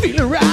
feel right.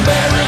embarrassed